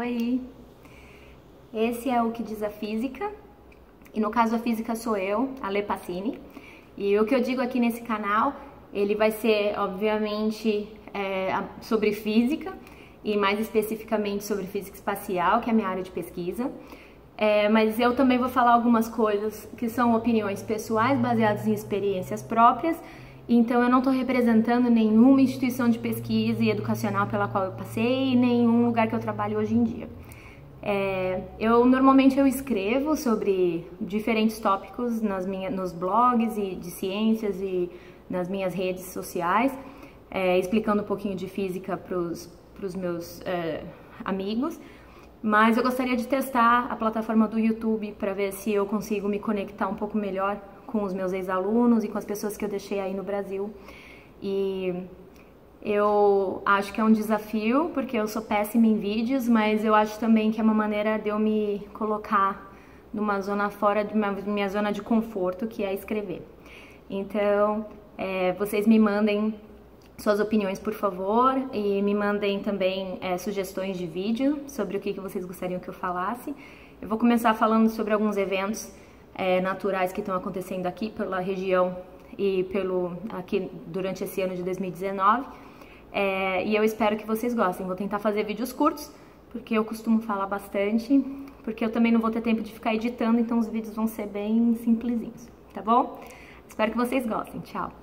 Oi! Esse é o que diz a física, e no caso a física sou eu, a Le Passini, e o que eu digo aqui nesse canal, ele vai ser, obviamente, é, sobre física, e mais especificamente sobre física espacial, que é a minha área de pesquisa, é, mas eu também vou falar algumas coisas que são opiniões pessoais baseadas em experiências próprias, então eu não estou representando nenhuma instituição de pesquisa e educacional pela qual eu passei, nenhum lugar que eu trabalho hoje em dia. É, eu normalmente eu escrevo sobre diferentes tópicos nas minha, nos blogs e de ciências e nas minhas redes sociais, é, explicando um pouquinho de física para os meus é, amigos. Mas eu gostaria de testar a plataforma do YouTube para ver se eu consigo me conectar um pouco melhor com os meus ex-alunos e com as pessoas que eu deixei aí no Brasil. E eu acho que é um desafio, porque eu sou péssima em vídeos, mas eu acho também que é uma maneira de eu me colocar numa zona fora de minha zona de conforto, que é escrever. Então, é, vocês me mandem suas opiniões, por favor, e me mandem também é, sugestões de vídeo sobre o que, que vocês gostariam que eu falasse. Eu vou começar falando sobre alguns eventos é, naturais que estão acontecendo aqui pela região e pelo aqui durante esse ano de 2019. É, e eu espero que vocês gostem. Vou tentar fazer vídeos curtos, porque eu costumo falar bastante, porque eu também não vou ter tempo de ficar editando, então os vídeos vão ser bem simplesinhos, tá bom? Espero que vocês gostem. Tchau!